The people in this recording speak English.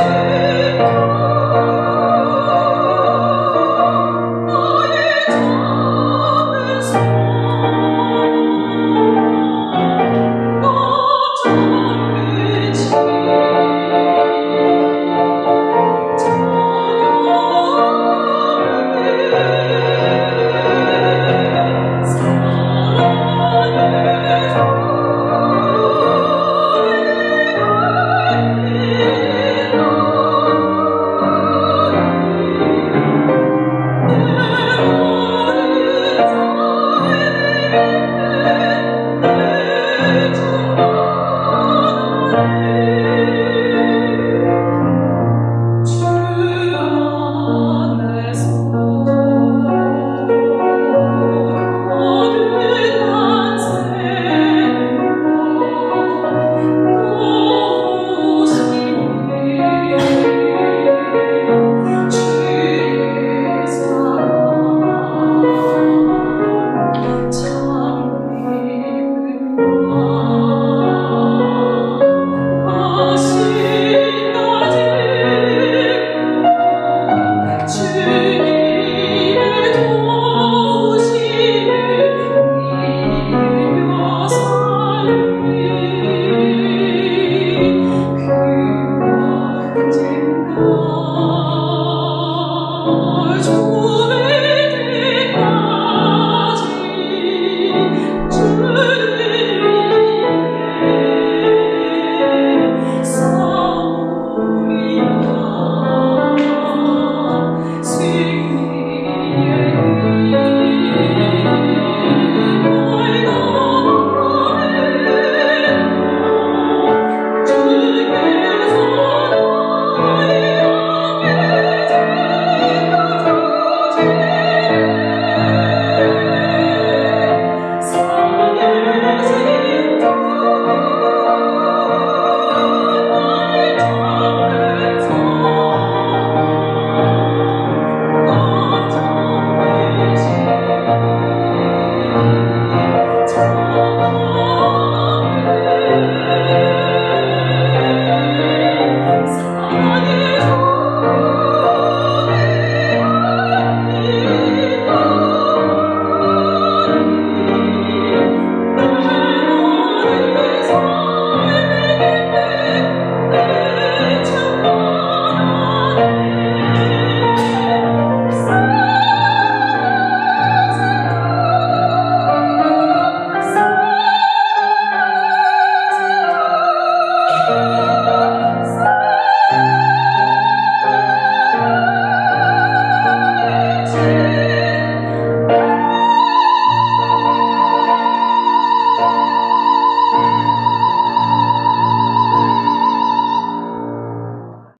Amen.